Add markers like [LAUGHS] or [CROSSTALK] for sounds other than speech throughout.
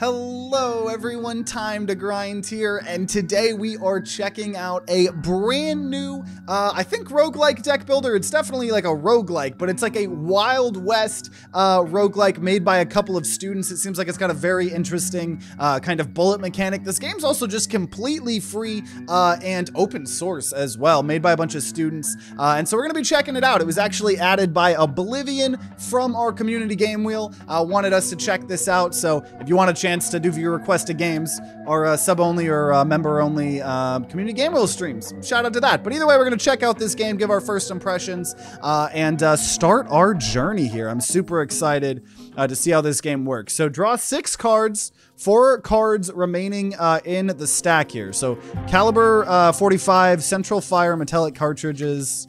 Hello everyone, time to grind here, and today we are checking out a brand new, uh, I think roguelike deck builder. It's definitely like a roguelike, but it's like a Wild West uh, roguelike made by a couple of students. It seems like it's got a very interesting uh, kind of bullet mechanic. This game's also just completely free uh, and open source as well, made by a bunch of students. Uh, and so we're gonna be checking it out. It was actually added by Oblivion from our community game wheel. Uh, wanted us to check this out, so if you want to check chance to do viewer requested games or uh, sub only or uh, member only uh, community game wheel streams. Shout out to that. But either way, we're going to check out this game, give our first impressions, uh, and uh, start our journey here. I'm super excited uh, to see how this game works. So draw six cards four cards remaining in the stack here. So caliber uh, 45, central fire, metallic cartridges.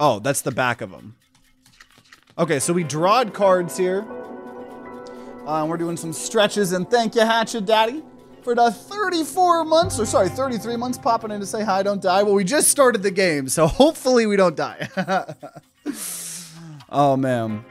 Oh, that's the back of them. Okay, so we drawed cards here. Uh, we're doing some stretches, and thank you, Hatchet Daddy, for the 34 months, or sorry, 33 months popping in to say hi, don't die. Well, we just started the game, so [LAUGHS] hopefully we don't die. [LAUGHS] oh, man.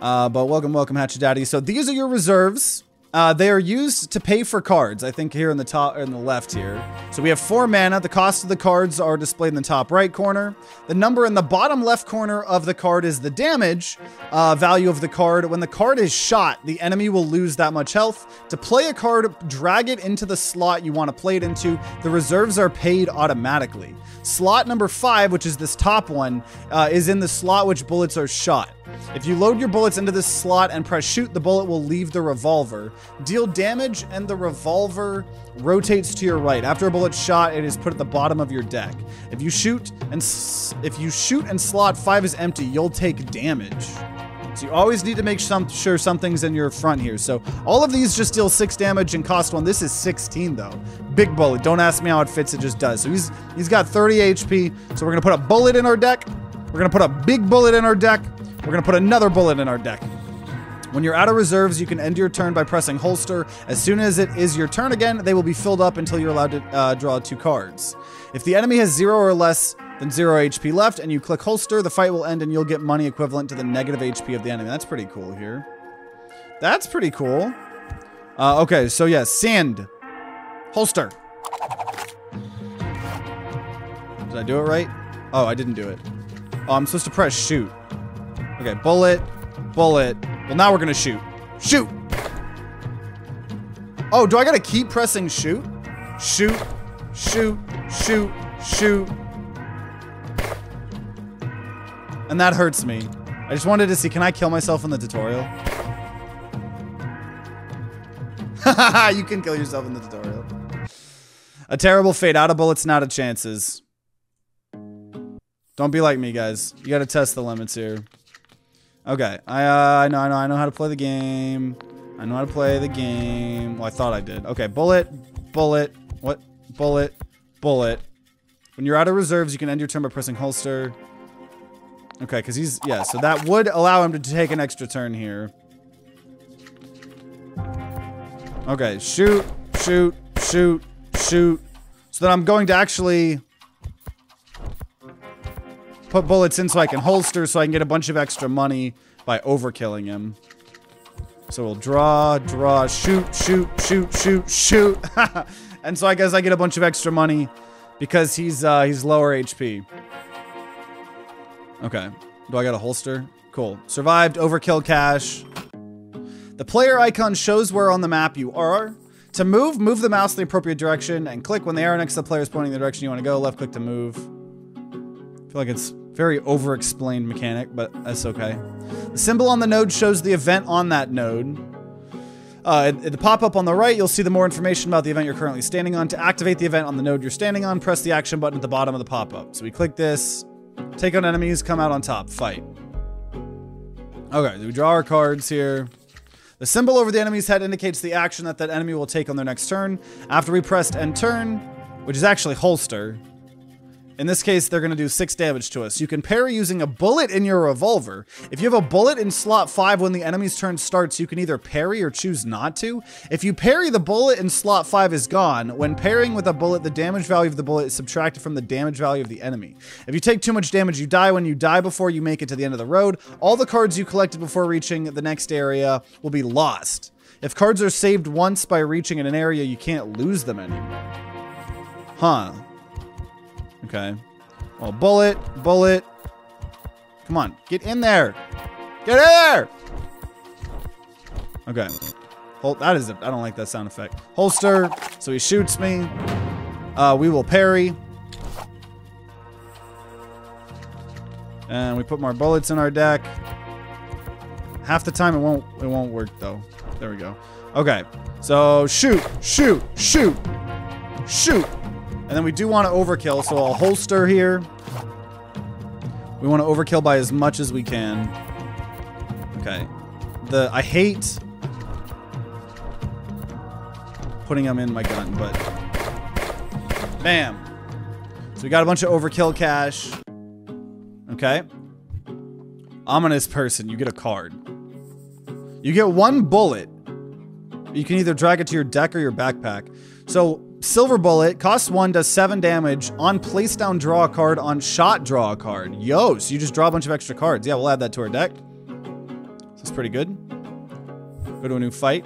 Uh, but welcome, welcome, Hatchet Daddy. So these are your reserves. Uh, they are used to pay for cards, I think here in the top in the left here. So we have four mana. The cost of the cards are displayed in the top right corner. The number in the bottom left corner of the card is the damage uh, value of the card. When the card is shot, the enemy will lose that much health. To play a card, drag it into the slot you want to play it into. The reserves are paid automatically. Slot number five, which is this top one, uh, is in the slot which bullets are shot. If you load your bullets into this slot and press shoot, the bullet will leave the revolver. Deal damage and the revolver rotates to your right. After a bullet's shot, it is put at the bottom of your deck. If you shoot and if you shoot and slot 5 is empty, you'll take damage. So you always need to make some, sure something's in your front here. So all of these just deal 6 damage and cost 1. This is 16 though. Big bullet. Don't ask me how it fits, it just does. So he's he's got 30 HP. So we're going to put a bullet in our deck. We're going to put a big bullet in our deck. We're going to put another bullet in our deck. When you're out of reserves, you can end your turn by pressing holster. As soon as it is your turn again, they will be filled up until you're allowed to uh, draw two cards. If the enemy has zero or less than zero HP left and you click holster, the fight will end and you'll get money equivalent to the negative HP of the enemy. That's pretty cool here. That's pretty cool. Uh, okay, so yeah, sand. Holster. Did I do it right? Oh, I didn't do it. Oh, I'm supposed to press shoot. Okay, bullet, bullet. Well, now we're gonna shoot. Shoot! Oh, do I gotta keep pressing shoot? Shoot, shoot, shoot, shoot. And that hurts me. I just wanted to see, can I kill myself in the tutorial? [LAUGHS] you can kill yourself in the tutorial. A terrible fate. Out of bullets, not of chances. Don't be like me, guys. You gotta test the limits here. Okay, I, uh, I know, I know, I know how to play the game. I know how to play the game. Well, I thought I did. Okay, bullet, bullet, what? Bullet, bullet. When you're out of reserves, you can end your turn by pressing holster. Okay, because he's, yeah, so that would allow him to take an extra turn here. Okay, shoot, shoot, shoot, shoot. So then I'm going to actually put bullets in so I can holster so I can get a bunch of extra money by overkilling him. So we'll draw, draw, shoot, shoot, shoot, shoot, shoot. [LAUGHS] and so I guess I get a bunch of extra money because he's uh, he's lower HP. Okay. Do I got a holster? Cool. Survived, overkill cash. The player icon shows where on the map you are. To move, move the mouse in the appropriate direction and click when the arrow next to the player is pointing the direction you want to go. Left click to move. Feel like it's very over-explained mechanic, but that's okay. The symbol on the node shows the event on that node. Uh, at the pop-up on the right, you'll see the more information about the event you're currently standing on. To activate the event on the node you're standing on, press the action button at the bottom of the pop-up. So we click this, take on enemies, come out on top, fight. Okay, we draw our cards here. The symbol over the enemy's head indicates the action that that enemy will take on their next turn. After we pressed end turn, which is actually holster, in this case, they're going to do 6 damage to us. You can parry using a bullet in your revolver. If you have a bullet in slot 5 when the enemy's turn starts, you can either parry or choose not to. If you parry, the bullet in slot 5 is gone. When parrying with a bullet, the damage value of the bullet is subtracted from the damage value of the enemy. If you take too much damage, you die. When you die before you make it to the end of the road, all the cards you collected before reaching the next area will be lost. If cards are saved once by reaching in an area, you can't lose them anymore. Huh. Okay. Well, bullet, bullet. Come on, get in there. Get in there! Okay. Hold, that is, I don't like that sound effect. Holster, so he shoots me. Uh, we will parry. And we put more bullets in our deck. Half the time it won't it won't work though. There we go. Okay. So shoot, shoot, shoot, shoot. And then we do want to overkill, so I'll holster here. We want to overkill by as much as we can. Okay. The I hate putting them in my gun, but bam. So we got a bunch of overkill cash. Okay. Ominous person, you get a card. You get one bullet. You can either drag it to your deck or your backpack. So, Silver Bullet costs one, does seven damage. On place down, draw a card. On shot, draw a card. Yo, so you just draw a bunch of extra cards. Yeah, we'll add that to our deck. This is pretty good. Go to a new fight.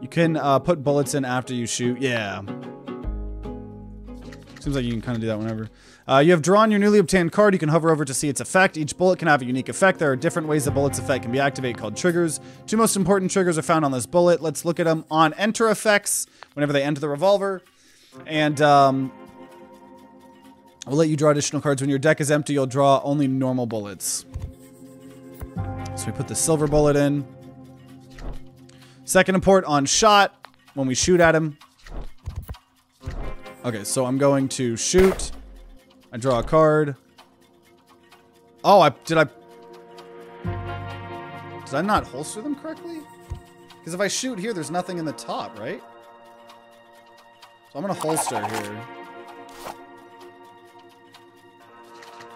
You can uh, put bullets in after you shoot. Yeah. Seems like you can kind of do that whenever. Uh, you have drawn your newly obtained card. You can hover over to see its effect. Each bullet can have a unique effect. There are different ways the bullet's effect can be activated called triggers. Two most important triggers are found on this bullet. Let's look at them on enter effects whenever they enter the revolver. And um, we'll let you draw additional cards. When your deck is empty, you'll draw only normal bullets. So we put the silver bullet in. Second import on shot when we shoot at him. Okay, so I'm going to shoot. I draw a card. Oh, I did I Did I not holster them correctly? Because if I shoot here, there's nothing in the top, right? So I'm gonna holster here.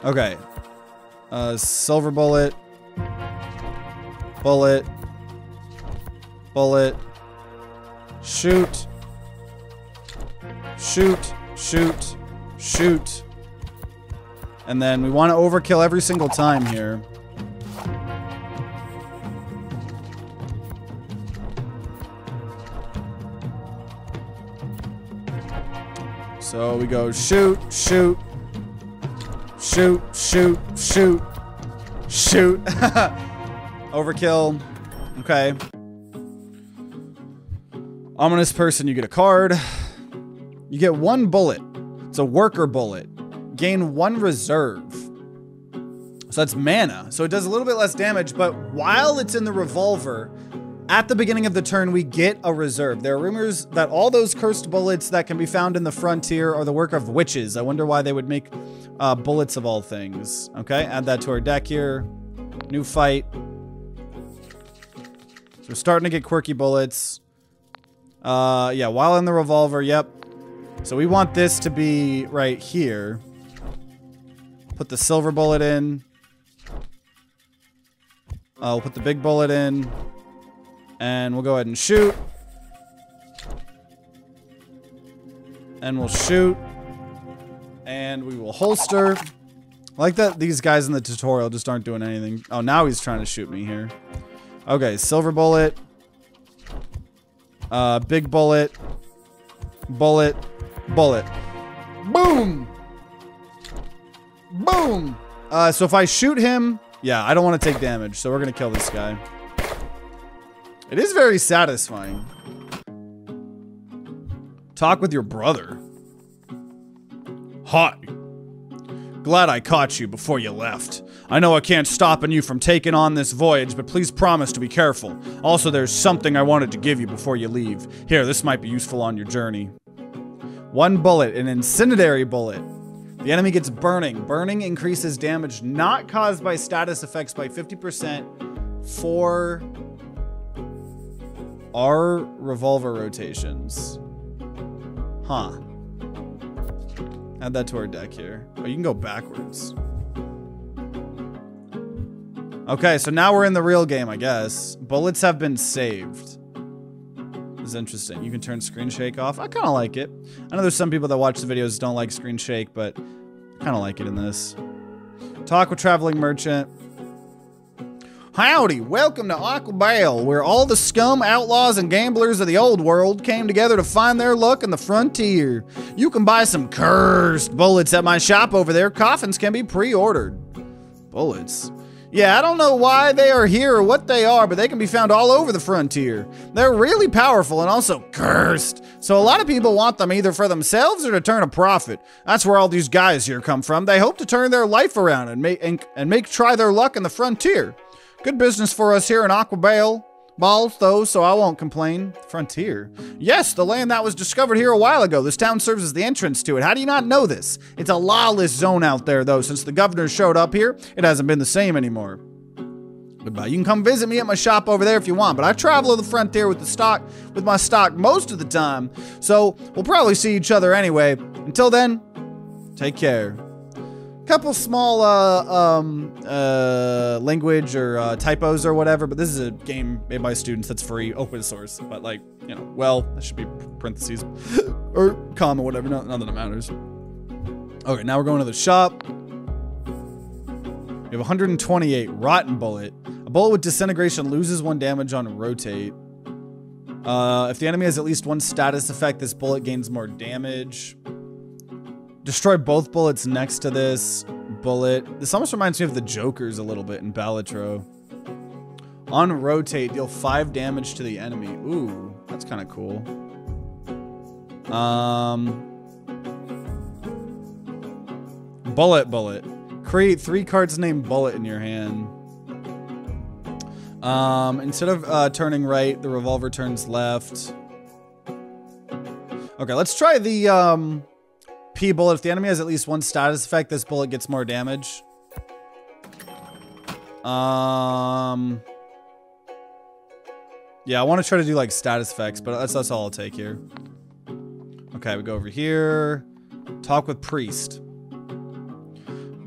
Okay. Uh, silver bullet. Bullet. Bullet. Shoot. Shoot. Shoot. Shoot. And then we want to overkill every single time here. So we go shoot, shoot, shoot, shoot, shoot, shoot. [LAUGHS] Overkill. Okay. Ominous person, you get a card. You get one bullet. It's a worker bullet. Gain one reserve. So that's mana. So it does a little bit less damage, but while it's in the revolver, at the beginning of the turn, we get a reserve. There are rumors that all those cursed bullets that can be found in the frontier are the work of witches. I wonder why they would make uh, bullets of all things. Okay, add that to our deck here. New fight. So we're starting to get quirky bullets. Uh, yeah, while in the revolver, yep. So we want this to be right here. Put the silver bullet in. Uh, we'll put the big bullet in. And we'll go ahead and shoot. And we'll shoot. And we will holster. I like that these guys in the tutorial just aren't doing anything. Oh, now he's trying to shoot me here. Okay, silver bullet. Uh, big bullet. Bullet. Bullet. Boom! Boom! Uh, so if I shoot him... Yeah, I don't want to take damage, so we're going to kill this guy. It is very satisfying. Talk with your brother. Hi. Glad I caught you before you left. I know I can't stopping you from taking on this voyage, but please promise to be careful. Also, there's something I wanted to give you before you leave. Here, this might be useful on your journey. One bullet, an incendiary bullet. The enemy gets burning. Burning increases damage not caused by status effects by 50% for our revolver rotations. Huh. Add that to our deck here. Oh, you can go backwards. Okay, so now we're in the real game, I guess. Bullets have been saved. This is interesting. You can turn screen shake off. I kind of like it. I know there's some people that watch the videos don't like screen shake, but I kind of like it in this. Talk with traveling merchant. Howdy, welcome to Aqua Bale, where all the scum, outlaws, and gamblers of the old world came together to find their luck in the frontier. You can buy some cursed bullets at my shop over there. Coffins can be pre-ordered. Bullets? Yeah, I don't know why they are here or what they are, but they can be found all over the frontier. They're really powerful and also cursed. So a lot of people want them either for themselves or to turn a profit. That's where all these guys here come from. They hope to turn their life around and make and, and make try their luck in the frontier. Good business for us here in Aquabale. Balls, though, so I won't complain. Frontier. Yes, the land that was discovered here a while ago. This town serves as the entrance to it. How do you not know this? It's a lawless zone out there, though. Since the governor showed up here, it hasn't been the same anymore. Goodbye. You can come visit me at my shop over there if you want, but I travel the frontier with the stock, with my stock most of the time. So we'll probably see each other anyway. Until then, take care couple small uh, um, uh, language or uh, typos or whatever, but this is a game made by students that's free, open source. But like, you know, well, that should be parentheses or comma, whatever. Not, none of that matters. Okay, now we're going to the shop. We have 128 rotten bullet. A bullet with disintegration loses one damage on rotate. Uh, if the enemy has at least one status effect, this bullet gains more damage. Destroy both bullets next to this bullet. This almost reminds me of the Jokers a little bit in Balatro. On rotate, deal five damage to the enemy. Ooh, that's kind of cool. Um, bullet, bullet. Create three cards named Bullet in your hand. Um, instead of uh, turning right, the revolver turns left. Okay, let's try the um, P bullet. If the enemy has at least one status effect, this bullet gets more damage. Um. Yeah, I want to try to do like status effects, but that's, that's all I'll take here. Okay, we go over here. Talk with priest.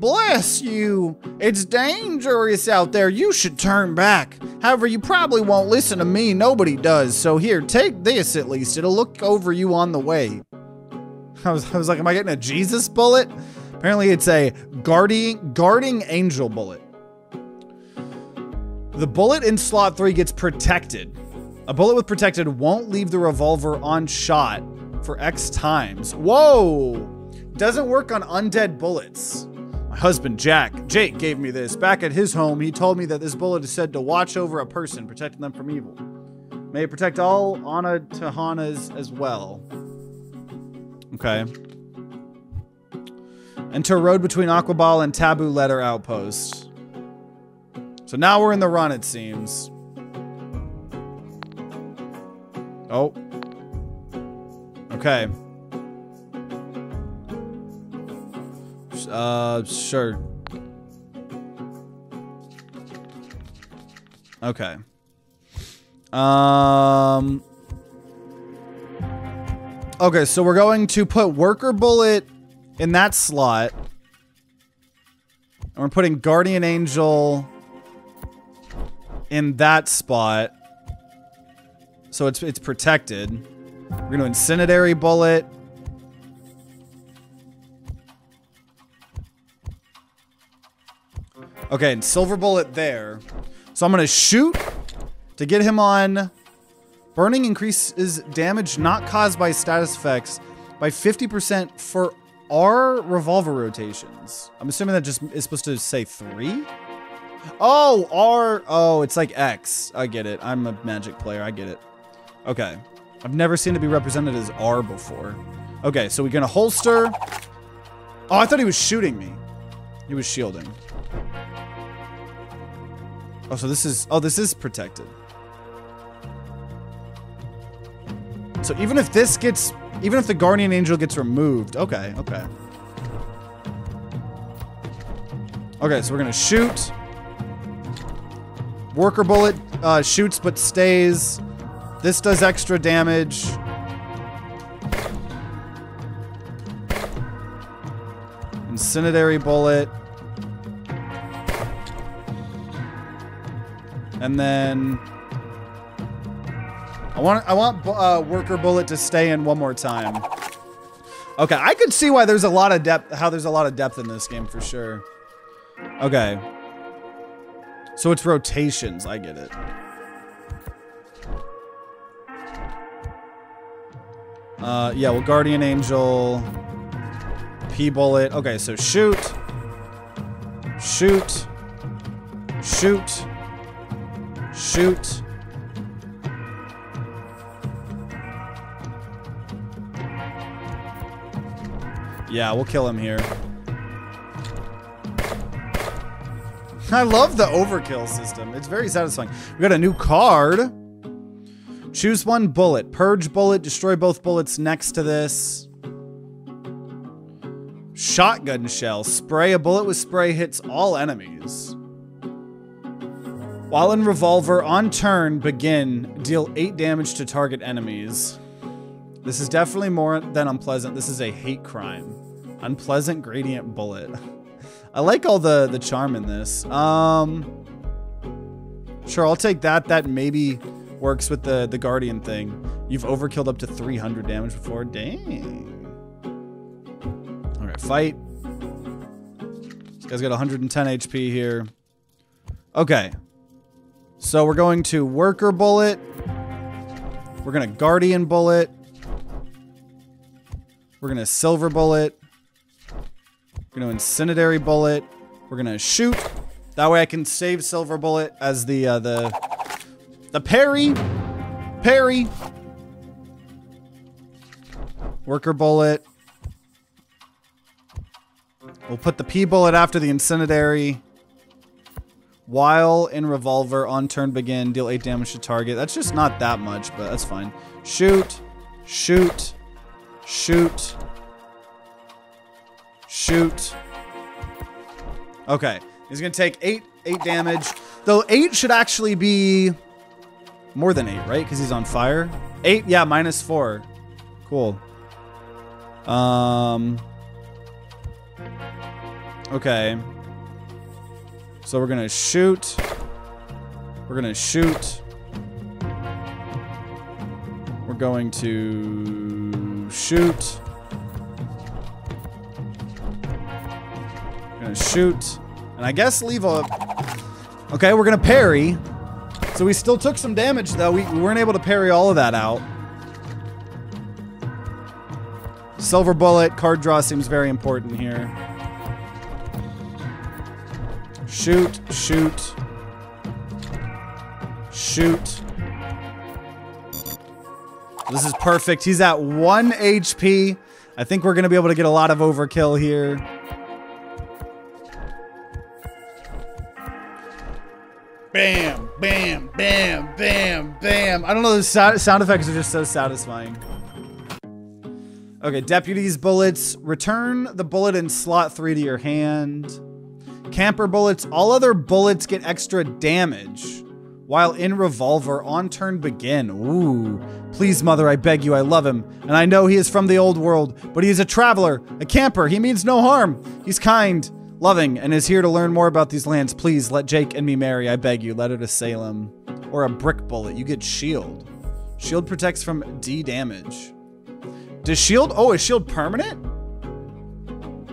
Bless you! It's dangerous out there. You should turn back. However, you probably won't listen to me. Nobody does. So here, take this at least. It'll look over you on the way. I was, I was like, am I getting a Jesus bullet? Apparently it's a guarding, guarding angel bullet. The bullet in slot three gets protected. A bullet with protected won't leave the revolver on shot for X times. Whoa! Doesn't work on undead bullets. My husband, Jack, Jake, gave me this. Back at his home, he told me that this bullet is said to watch over a person, protecting them from evil. May it protect all Ana Tahanas as well. Okay. Enter a road between Aquaball and Taboo Letter Outpost. So now we're in the run, it seems. Oh. Okay. Uh, sure. Okay. Um... Okay, so we're going to put Worker Bullet in that slot. And we're putting Guardian Angel in that spot. So it's it's protected. We're gonna Incendiary Bullet. Okay, and Silver Bullet there. So I'm gonna shoot to get him on Burning increases damage not caused by status effects by 50% for our revolver rotations. I'm assuming that just is supposed to say three? Oh, R. Oh, it's like X. I get it. I'm a magic player. I get it. Okay. I've never seen it be represented as R before. Okay, so we're gonna holster. Oh, I thought he was shooting me. He was shielding. Oh, so this is, oh, this is protected. So even if this gets, even if the Guardian Angel gets removed, okay, okay. Okay, so we're gonna shoot. Worker bullet uh, shoots but stays. This does extra damage. Incendiary bullet. And then I want I want uh, Worker Bullet to stay in one more time. Okay, I could see why there's a lot of depth, how there's a lot of depth in this game for sure. Okay. So it's rotations. I get it. Uh, yeah, well, Guardian Angel, P Bullet. Okay, so shoot, shoot, shoot, shoot. Yeah, we'll kill him here. I love the overkill system. It's very satisfying. We got a new card. Choose one bullet. Purge bullet. Destroy both bullets next to this. Shotgun shell. Spray. A bullet with spray hits all enemies. While in revolver, on turn, begin. Deal 8 damage to target enemies. This is definitely more than unpleasant. This is a hate crime. Unpleasant gradient bullet. [LAUGHS] I like all the, the charm in this. Um, Sure, I'll take that. That maybe works with the, the Guardian thing. You've overkilled up to 300 damage before. Dang. All right, fight. This guy's got 110 HP here. Okay. So we're going to Worker Bullet. We're going to Guardian Bullet. We're going to Silver Bullet. We're to Incendiary Bullet. We're to shoot. That way I can save Silver Bullet as the, uh, the, the parry. Parry. Worker Bullet. We'll put the P Bullet after the Incendiary. While in Revolver, on turn begin, deal 8 damage to target. That's just not that much, but that's fine. Shoot. Shoot. Shoot. Shoot. Okay. He's going to take 8 8 damage. Though 8 should actually be more than 8, right? Because he's on fire. 8, yeah, minus 4. Cool. Um. Okay. So we're gonna shoot. We're gonna shoot. We're going to shoot. Gonna shoot. And I guess leave a... Okay, we're gonna parry. So we still took some damage, though. We, we weren't able to parry all of that out. Silver bullet, card draw seems very important here. Shoot, shoot. Shoot. This is perfect. He's at 1 HP. I think we're going to be able to get a lot of overkill here. Know, the sound effects are just so satisfying. Okay, deputies bullets. Return the bullet in slot 3 to your hand. Camper bullets. All other bullets get extra damage. While in revolver, on turn begin. Ooh. Please, mother, I beg you, I love him. And I know he is from the old world, but he is a traveler, a camper. He means no harm. He's kind, loving, and is here to learn more about these lands. Please, let Jake and me marry, I beg you. Let her to Salem. Or a brick bullet. You get shield. Shield protects from D damage. Does shield? Oh, is shield permanent?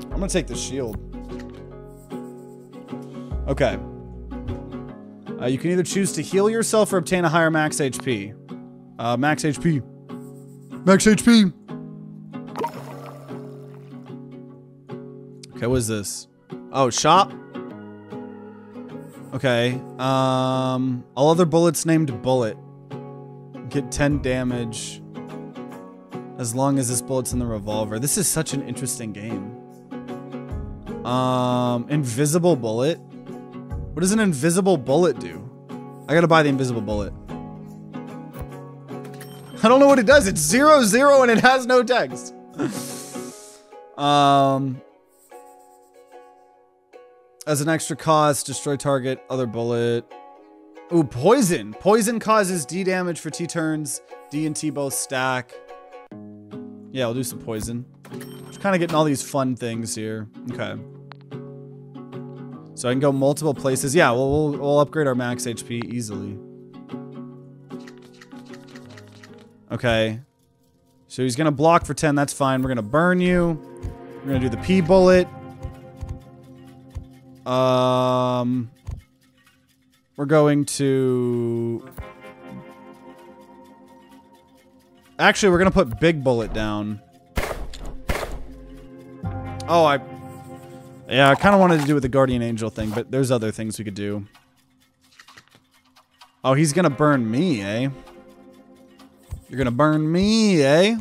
I'm gonna take the shield. Okay. Uh, you can either choose to heal yourself or obtain a higher max HP. Uh, max HP. Max HP. Okay, what is this? Oh, shop. Okay. Um, all other bullets named bullet get 10 damage as long as this bullet's in the revolver. This is such an interesting game. Um, invisible bullet. What does an invisible bullet do? I gotta buy the invisible bullet. I don't know what it does. It's zero zero and it has no text. [LAUGHS] um, as an extra cost, destroy target, other bullet. Ooh, poison. Poison causes D damage for T turns. D and T both stack. Yeah, I'll do some poison. Just kind of getting all these fun things here. Okay. So I can go multiple places. Yeah, we'll, we'll, we'll upgrade our max HP easily. Okay. So he's going to block for 10. That's fine. We're going to burn you. We're going to do the P bullet. Um... we're going to... Actually, we're going to put Big Bullet down. Oh, I... Yeah, I kind of wanted to do with the Guardian Angel thing, but there's other things we could do. Oh, he's going to burn me, eh? You're going to burn me, eh?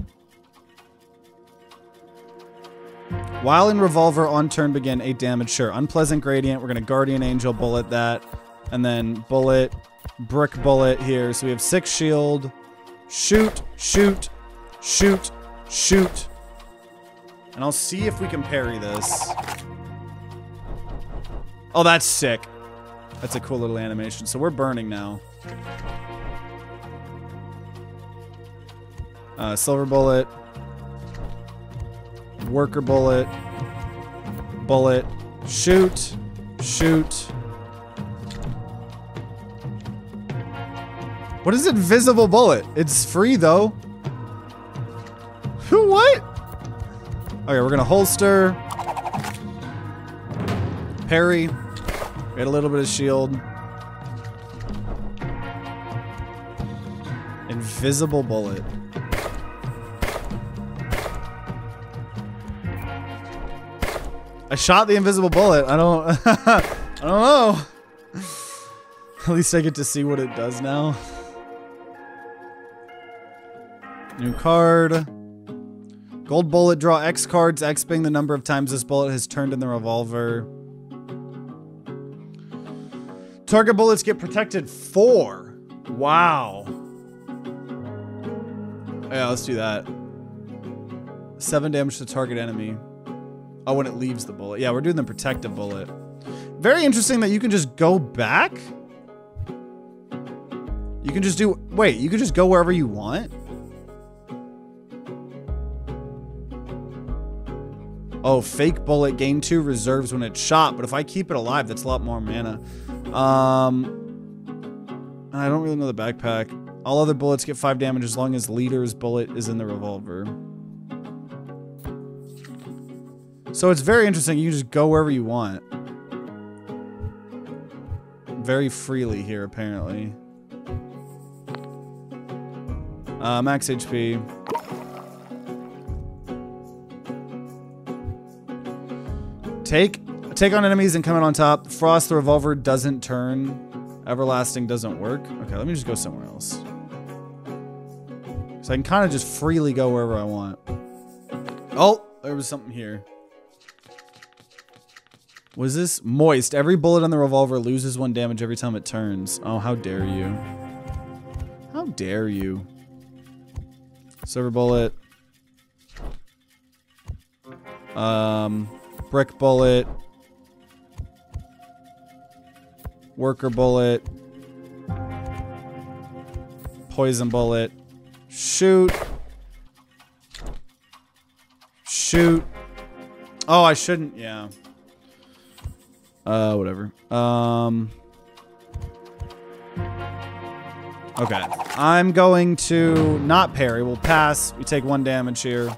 While in Revolver, on turn begin, 8 damage. Sure, Unpleasant Gradient. We're going to Guardian Angel Bullet that. And then Bullet, Brick Bullet here. So we have 6 shield. Shoot, shoot, shoot, shoot. And I'll see if we can parry this. Oh, that's sick. That's a cool little animation. So we're burning now. Uh, silver bullet. Worker bullet. Bullet. Shoot. Shoot. What is invisible bullet? It's free though. Who what? Okay, we're gonna holster. Parry. Get a little bit of shield. Invisible bullet. I shot the invisible bullet. I don't [LAUGHS] I don't know. At least I get to see what it does now. New card. Gold bullet, draw X cards, X being the number of times this bullet has turned in the revolver. Target bullets get protected four. Wow. Yeah, let's do that. Seven damage to target enemy. Oh, when it leaves the bullet. Yeah, we're doing the protective bullet. Very interesting that you can just go back. You can just do, wait, you can just go wherever you want? Oh, fake bullet, gain two reserves when it's shot, but if I keep it alive, that's a lot more mana. Um, I don't really know the backpack. All other bullets get five damage as long as leader's bullet is in the revolver. So it's very interesting. You just go wherever you want. Very freely here, apparently. Uh, max HP. Take take on enemies and come out on top. Frost the revolver doesn't turn. Everlasting doesn't work. Okay, let me just go somewhere else. So I can kind of just freely go wherever I want. Oh, there was something here. Was this moist? Every bullet on the revolver loses one damage every time it turns. Oh, how dare you. How dare you. Silver bullet. Um, brick bullet. Worker bullet. Poison bullet. Shoot. Shoot. Oh, I shouldn't. Yeah. Uh, whatever. Um. Okay. I'm going to not parry. We'll pass. We take one damage here.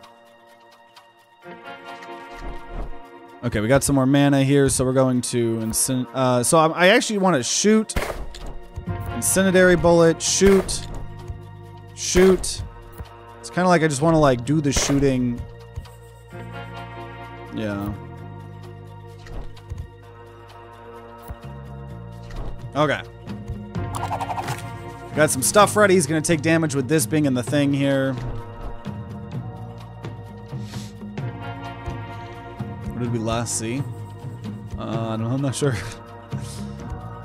Okay, we got some more mana here, so we're going to uh, so I, I actually want to shoot. Incendiary bullet, shoot. Shoot. It's kind of like I just want to like do the shooting. Yeah. Okay. Got some stuff ready. He's going to take damage with this being in the thing here. What did we last see? Uh, no, I'm not sure.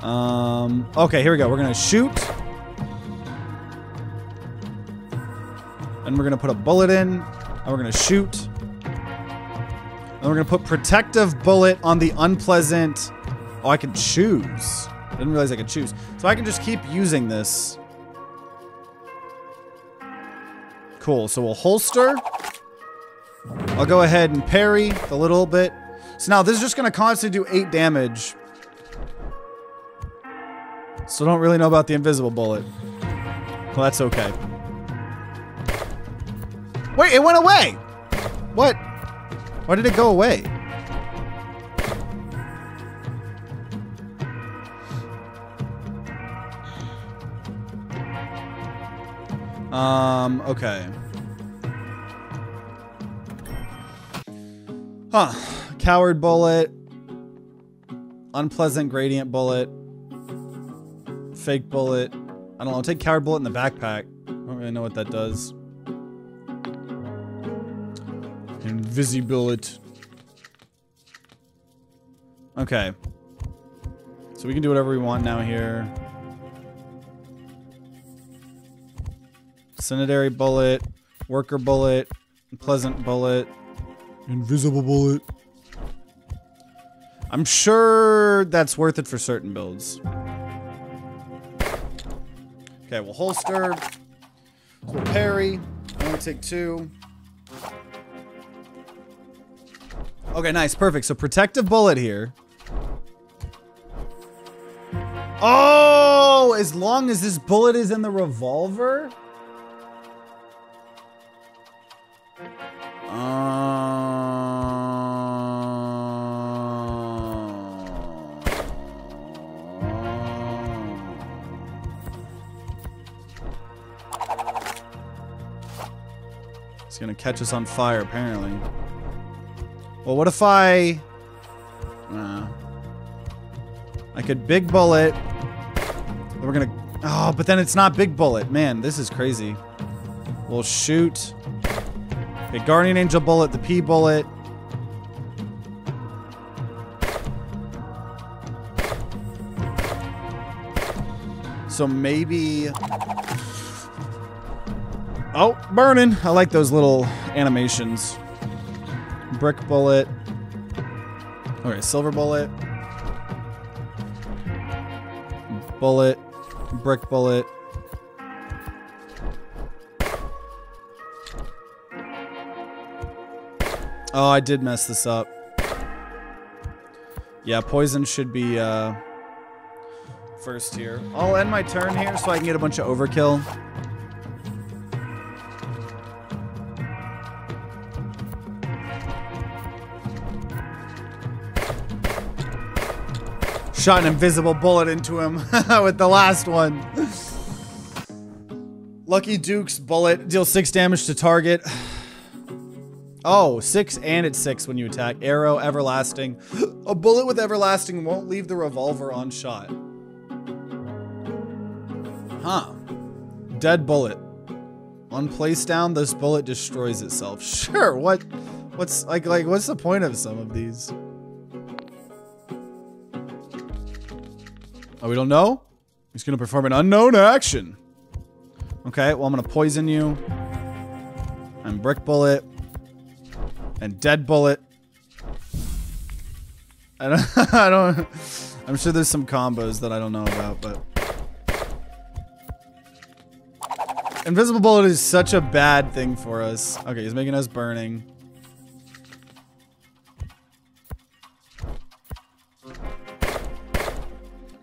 [LAUGHS] um, okay, here we go. We're going to shoot. And we're going to put a bullet in. And we're going to shoot. And we're going to put protective bullet on the unpleasant... Oh, I can choose. I didn't realize I could choose. So I can just keep using this. Cool. So we'll holster. I'll go ahead and parry a little bit. So now this is just going to constantly do 8 damage. So don't really know about the invisible bullet. Well, that's okay. Wait, it went away! What? Why did it go away? Um, okay. Huh. Coward bullet. Unpleasant gradient bullet. Fake bullet. I don't know. Take coward bullet in the backpack. I don't really know what that does. Invisibullet. Okay. So we can do whatever we want now here. Incendiary bullet, worker bullet, pleasant bullet, invisible bullet. I'm sure that's worth it for certain builds. Okay, we'll holster. We'll parry. Only take two. Okay, nice, perfect. So protective bullet here. Oh, as long as this bullet is in the revolver? It's gonna catch us on fire, apparently. Well, what if I... Uh, I could big bullet. We're gonna... Oh, but then it's not big bullet. Man, this is crazy. We'll shoot. Okay, Guardian Angel bullet, the P bullet. So maybe... Oh, burning. I like those little animations. Brick bullet. Okay, silver bullet. Bullet. Brick bullet. Oh, I did mess this up. Yeah, poison should be uh, first here. I'll end my turn here so I can get a bunch of overkill. Shot an invisible bullet into him [LAUGHS] with the last one. Lucky Duke's bullet deals six damage to target. Oh, six and it's six when you attack. Arrow, everlasting. [GASPS] A bullet with everlasting won't leave the revolver unshot. Huh. Dead bullet. On place down, this bullet destroys itself. Sure, what what's like like what's the point of some of these? Oh, we don't know? He's gonna perform an unknown action. Okay, well I'm gonna poison you. And brick bullet. And dead bullet. I don't, [LAUGHS] I don't, I'm sure there's some combos that I don't know about, but. Invisible bullet is such a bad thing for us. Okay, he's making us burning.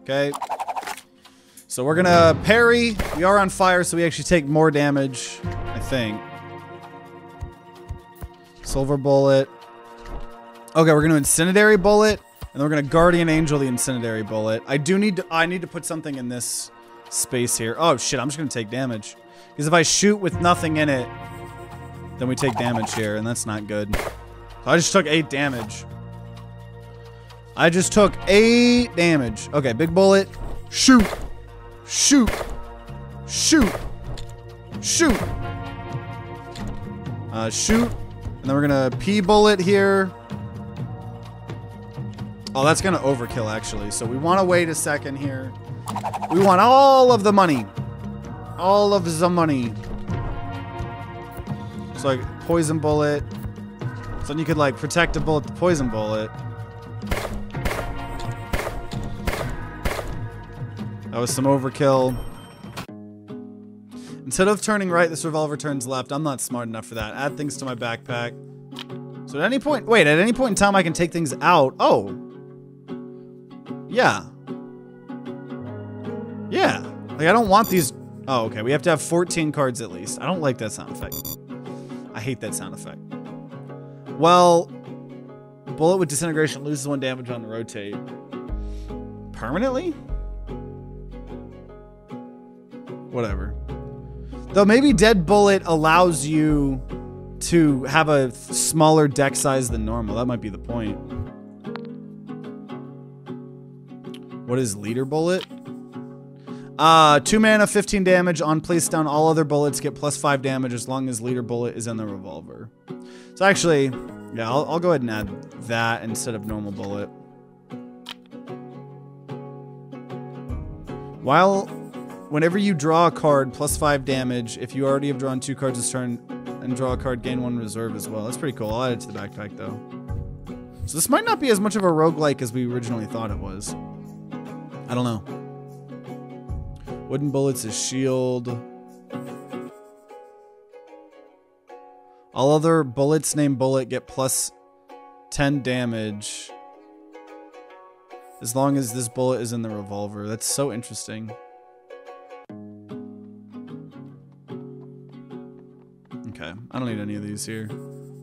Okay. So we're gonna parry. We are on fire, so we actually take more damage, I think. Silver bullet. Okay, we're gonna incendiary bullet, and then we're gonna guardian angel the incendiary bullet. I do need to. I need to put something in this space here. Oh shit! I'm just gonna take damage because if I shoot with nothing in it, then we take damage here, and that's not good. So I just took eight damage. I just took eight damage. Okay, big bullet. Shoot. Shoot. Shoot. Shoot. Uh, shoot. And then we're gonna P bullet here. Oh, that's gonna overkill actually. So we wanna wait a second here. We want all of the money. All of the money. So like poison bullet. So then you could like protect a bullet poison bullet. That was some overkill. Instead of turning right, this revolver turns left. I'm not smart enough for that. Add things to my backpack. So at any point, wait, at any point in time I can take things out. Oh. Yeah. Yeah. Like I don't want these. Oh, okay. We have to have 14 cards at least. I don't like that sound effect. I hate that sound effect. Well, bullet with disintegration loses one damage on the rotate. Permanently? Whatever. Though maybe dead bullet allows you to have a smaller deck size than normal. That might be the point. What is leader bullet? Uh, two mana, 15 damage on place down. All other bullets get plus five damage as long as leader bullet is in the revolver. So actually, yeah, I'll, I'll go ahead and add that instead of normal bullet. While, whenever you draw a card, plus five damage. If you already have drawn two cards this turn and draw a card, gain one reserve as well. That's pretty cool. I'll add it to the backpack though. So this might not be as much of a roguelike as we originally thought it was. I don't know. Wooden bullets is shield. All other bullets named Bullet get plus 10 damage. As long as this bullet is in the revolver. That's so interesting. I don't need any of these here.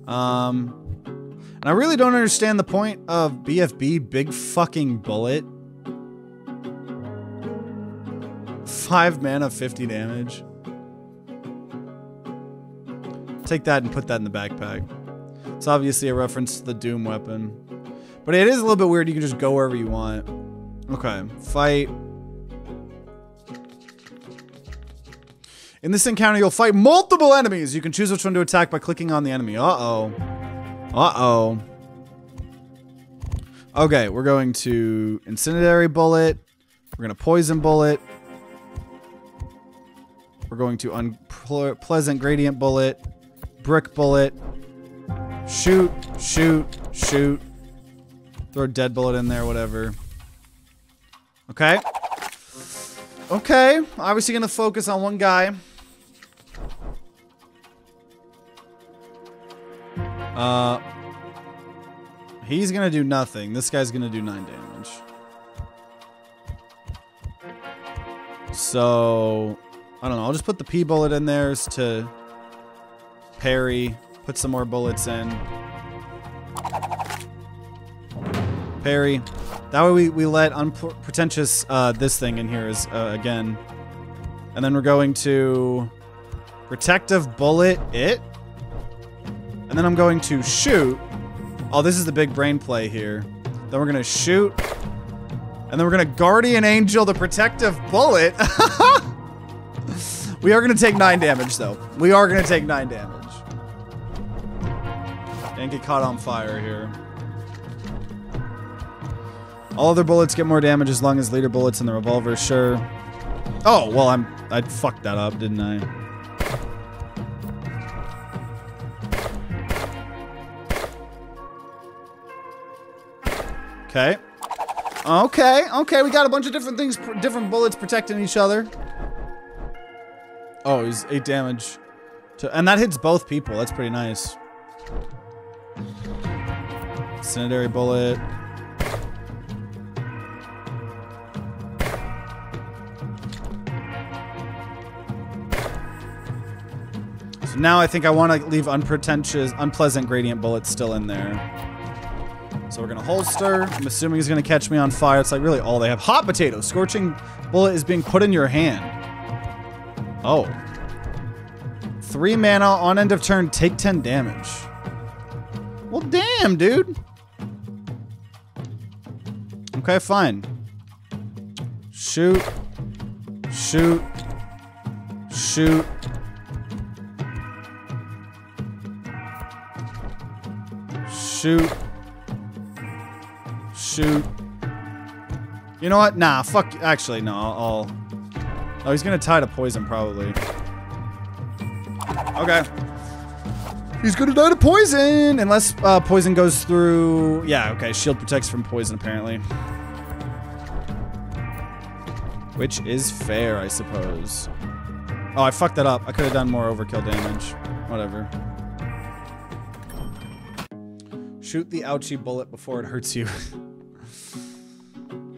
Um, and I really don't understand the point of BFB, big fucking bullet. Five mana, 50 damage. Take that and put that in the backpack. It's obviously a reference to the Doom weapon. But it is a little bit weird. You can just go wherever you want. Okay, fight. In this encounter, you'll fight multiple enemies. You can choose which one to attack by clicking on the enemy. Uh-oh. Uh-oh. Okay, we're going to Incendiary Bullet. We're going to Poison Bullet. We're going to Unpleasant Gradient Bullet. Brick Bullet. Shoot, shoot, shoot. Throw a dead bullet in there, whatever. Okay. Okay. Obviously going to focus on one guy. Uh, he's going to do nothing. This guy's going to do 9 damage. So, I don't know. I'll just put the P bullet in there to parry. Put some more bullets in. Parry. That way we, we let unpretentious uh, this thing in here is uh, again. And then we're going to protective bullet it. And then I'm going to shoot. Oh, this is the big brain play here. Then we're going to shoot. And then we're going to guardian angel the protective bullet. [LAUGHS] we are going to take nine damage though. We are going to take nine damage. And get caught on fire here. All other bullets get more damage as long as leader bullets in the revolver, sure. Oh, well, I'm... I fucked that up, didn't I? Okay. Okay, okay, we got a bunch of different things, different bullets protecting each other. Oh, he's 8 damage. To, and that hits both people, that's pretty nice. Incendiary bullet. So now I think I want to leave unpretentious, unpleasant gradient bullets still in there. So we're to holster. I'm assuming he's to catch me on fire. It's like really all they have. Hot potato. Scorching bullet is being put in your hand. Oh. Three mana on end of turn. Take 10 damage. Well, damn, dude. Okay, fine. Shoot. Shoot. Shoot. Shoot. Shoot. You know what? Nah, fuck. Actually, no. I'll. Oh, he's gonna tie to poison probably. Okay. He's gonna die to poison! Unless uh, poison goes through... Yeah, okay. Shield protects from poison, apparently. Which is fair, I suppose. Oh, I fucked that up. I could have done more overkill damage. Whatever. Shoot the ouchie bullet before it hurts you. [LAUGHS]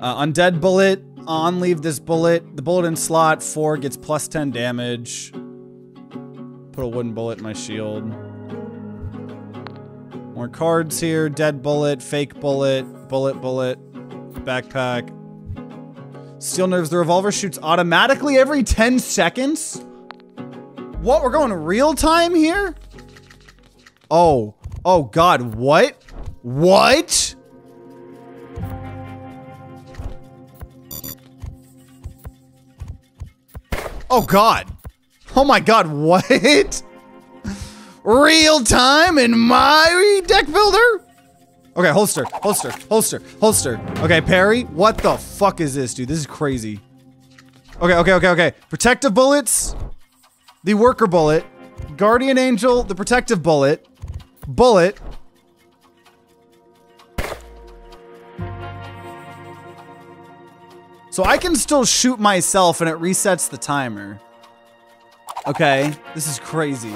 uh, undead bullet. On leave this bullet. The bullet in slot 4 gets plus 10 damage. Put a wooden bullet in my shield. More cards here. Dead bullet, fake bullet, bullet bullet, backpack. Steel nerves. The revolver shoots automatically every 10 seconds? What? We're going real time here? Oh. Oh, God. What? What? Oh, God. Oh, my God. What? Real time in my deck builder? Okay, holster, holster, holster, holster. Okay, parry. What the fuck is this, dude? This is crazy. Okay, okay, okay, okay. Protective bullets. The worker bullet. Guardian angel. The protective bullet. Bullet. So I can still shoot myself and it resets the timer. Okay, this is crazy.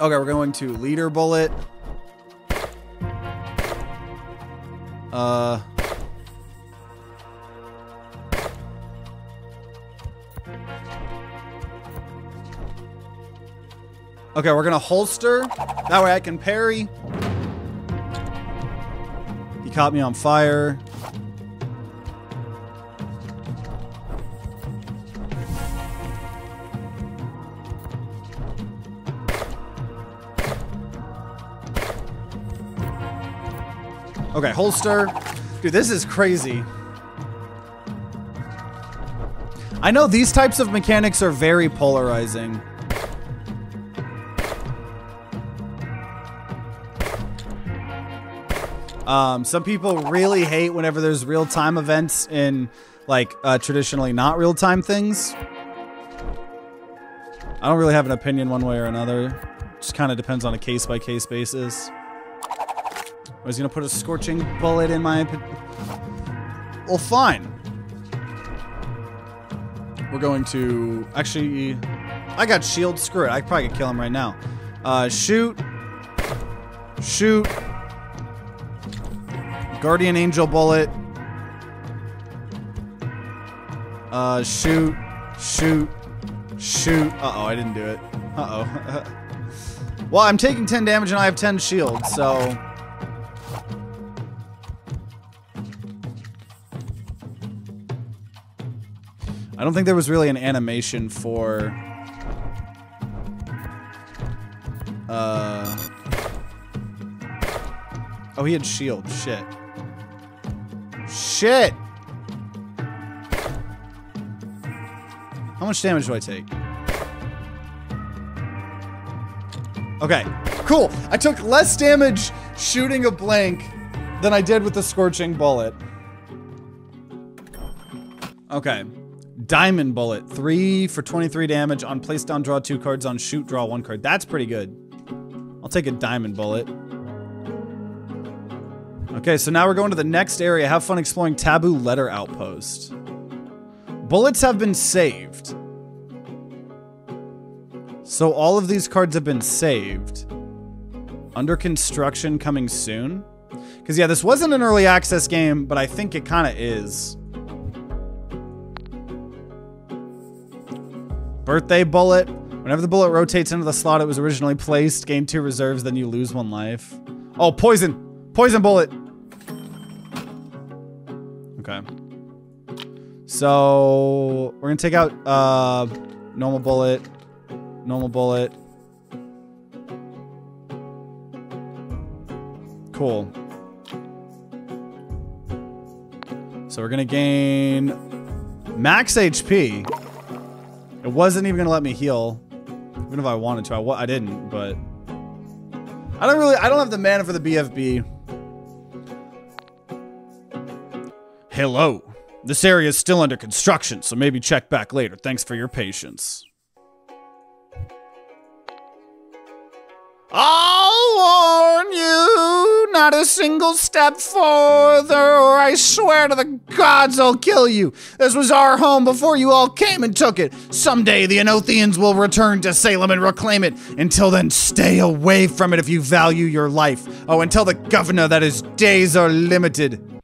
Okay, we're going to leader bullet. Uh. Okay, we're gonna holster. That way I can parry. Caught me on fire. Okay, holster. Dude, this is crazy. I know these types of mechanics are very polarizing. Um, some people really hate whenever there's real-time events in, like, uh, traditionally not real-time things. I don't really have an opinion one way or another. Just kind of depends on a case-by-case basis. I was gonna put a scorching bullet in my... Well, fine. We're going to... Actually, I got shield. Screw it. I probably could kill him right now. Uh, shoot. Shoot. Guardian Angel bullet. Uh, shoot. Shoot. Shoot. Uh-oh, I didn't do it. Uh-oh. [LAUGHS] well, I'm taking 10 damage and I have 10 shields, so... I don't think there was really an animation for... Uh... Oh, he had shield. Shit. Shit! How much damage do I take? Okay, cool. I took less damage shooting a blank than I did with the Scorching Bullet. Okay. Diamond Bullet. Three for 23 damage. On place down, draw two cards. On shoot, draw one card. That's pretty good. I'll take a Diamond Bullet. Okay, so now we're going to the next area. Have fun exploring Taboo Letter Outpost. Bullets have been saved. So all of these cards have been saved. Under construction coming soon. Because yeah, this wasn't an early access game, but I think it kind of is. Birthday bullet. Whenever the bullet rotates into the slot it was originally placed, gain two reserves, then you lose one life. Oh, poison! Poison bullet! Okay. So, we're gonna take out, uh, normal bullet, normal bullet. Cool. So we're gonna gain max HP. It wasn't even gonna let me heal. Even if I wanted to. I, I didn't, but... I don't really... I don't have the mana for the BFB. Hello. This area is still under construction, so maybe check back later. Thanks for your patience. I'll warn you, not a single step further, or I swear to the gods I'll kill you. This was our home before you all came and took it. Someday the Enothians will return to Salem and reclaim it. Until then, stay away from it if you value your life. Oh, and tell the governor that his days are limited.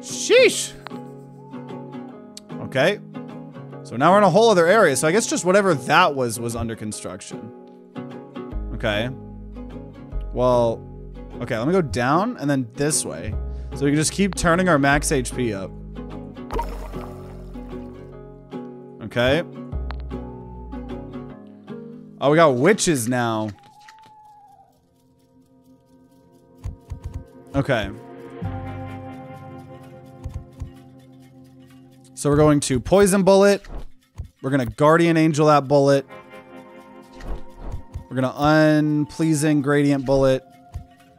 Sheesh. Okay. So now we're in a whole other area, so I guess just whatever that was was under construction. Okay. Well, okay, let me go down and then this way. So we can just keep turning our max HP up. Okay. Oh, we got witches now. Okay. So we're going to poison bullet. We're going to guardian angel that bullet. We're going to unpleasing gradient bullet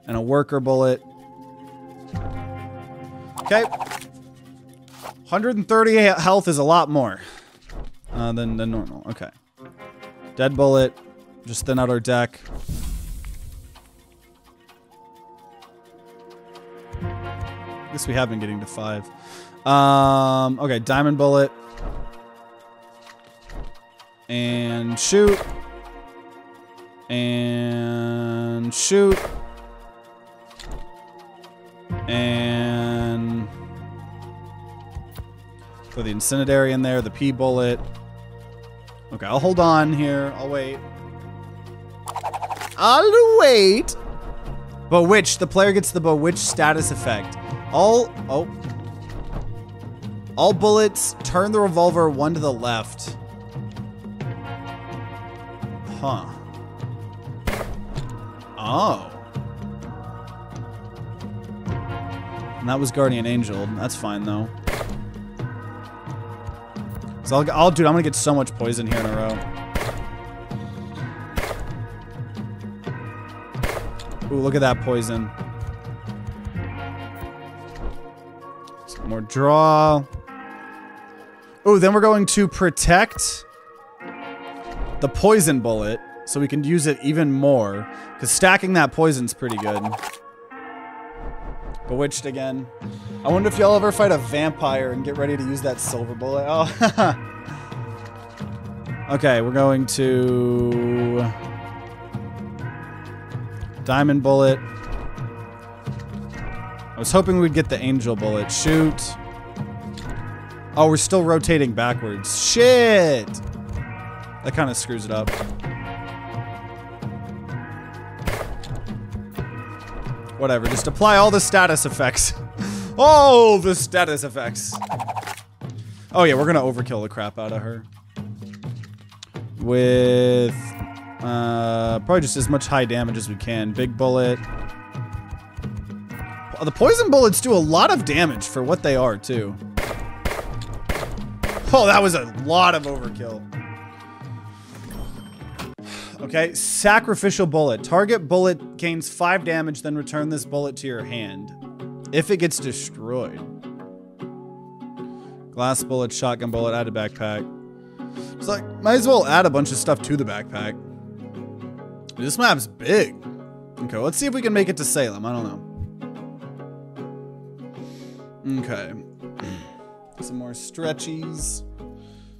and a worker bullet. Okay. 130 health is a lot more uh, than, than normal. Okay. Dead bullet. Just thin out our deck. I guess we have been getting to five. Um, okay, diamond bullet. And shoot. And shoot. And throw the incendiary in there, the P bullet. Okay, I'll hold on here. I'll wait. I'll wait. Bewitch. The player gets the Bewitch status effect. All oh. All bullets turn the revolver one to the left. Huh. Oh. And that was Guardian Angel. That's fine though. So I'll, I'll dude, I'm gonna get so much poison here in a row. Ooh, look at that poison. Some more draw. Oh, then we're going to protect the poison bullet so we can use it even more. Because stacking that poison's pretty good. Bewitched again. I wonder if y'all ever fight a vampire and get ready to use that silver bullet. Oh, [LAUGHS] Okay, we're going to... Diamond bullet. I was hoping we'd get the angel bullet. Shoot. Oh, we're still rotating backwards. Shit! That kind of screws it up. Whatever, just apply all the status effects. [LAUGHS] all the status effects. Oh yeah, we're gonna overkill the crap out of her. With uh, probably just as much high damage as we can. Big bullet. The poison bullets do a lot of damage for what they are, too. [LAUGHS] Oh, that was a lot of overkill. Okay, sacrificial bullet. Target bullet gains 5 damage, then return this bullet to your hand. If it gets destroyed. Glass bullet, shotgun bullet, add a backpack. It's like, might as well add a bunch of stuff to the backpack. This map's big. Okay, let's see if we can make it to Salem. I don't know. Okay. Some more stretchies.